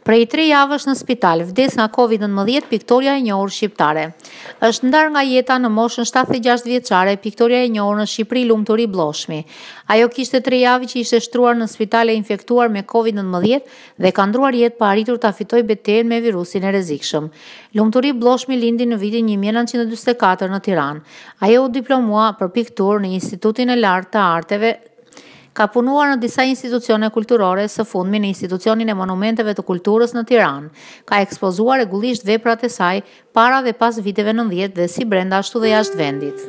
Prej tre javësh në spital, vdes nga Covid nëntëmbëdhjetë piktorja e njohur shqiptare. Është ndarë nga jeta në moshën shtatëdhjetë e gjashtë vjeçare piktorja e njohur në Shqipëri Lumturi Blloshmi. Ajo kishte tre javë që ishte shtruar në spital e infektuar me Covid nëntëmbëdhjetë dhe ka ndruar jetë pa arritur ta fitojë betejën me virusin e rrezikshëm. Lumturi Blloshmi lindi në vitin një mijë e nëntëqind e dyzet e katër në Tiranë. Ajo u diplomua për pikturë në Institutin e Lartë të Arteve Ka punuar në disa institucione kulturore, së fundmi në Institucionin e Monumenteve të Kulturës në Tiranë. Ka ekspozuar rregullisht veprat e saj, para dhe pas viteve nëntëdhjetë dhe si brenda ashtu dhe jashtë vendit.